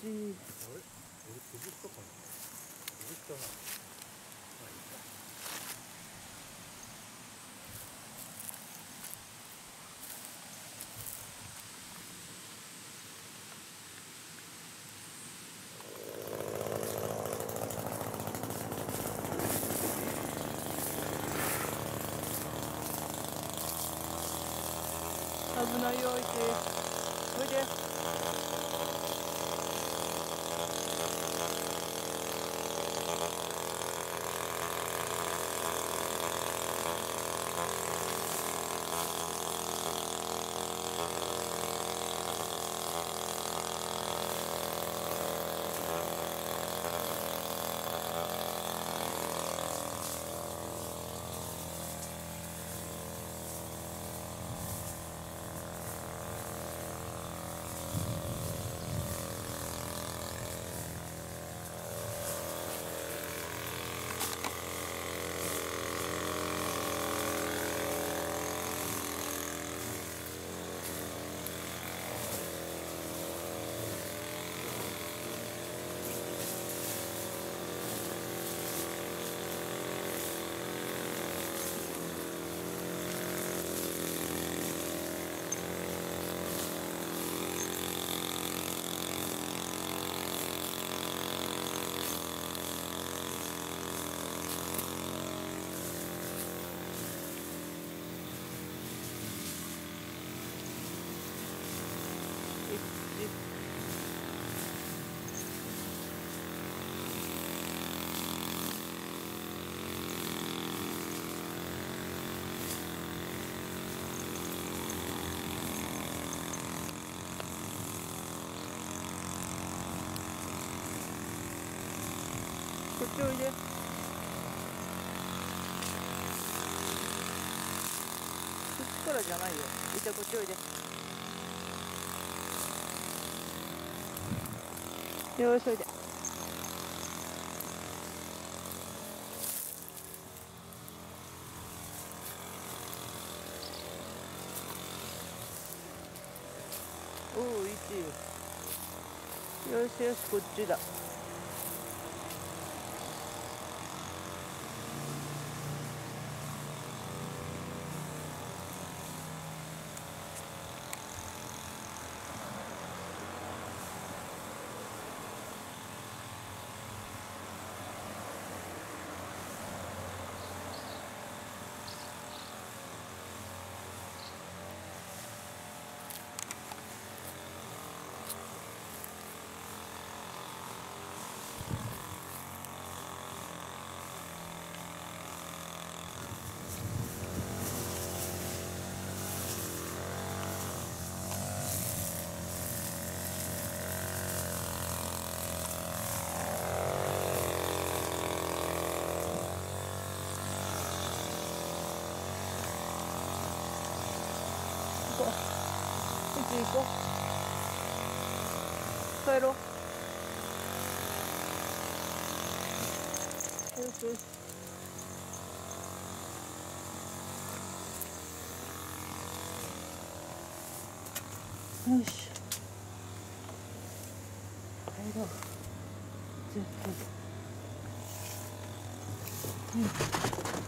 ちあれ俺潰したかな潰したなまあいいか危ないよ、いて。おいで。っちおいで。こっちからじゃないよ。いたこっちおいで。よーしおいで。おお、いい。よしよし、こっちだ。行こう。ち行こう。帰ろう。よしよし。よし。帰ろう。絶対。うん。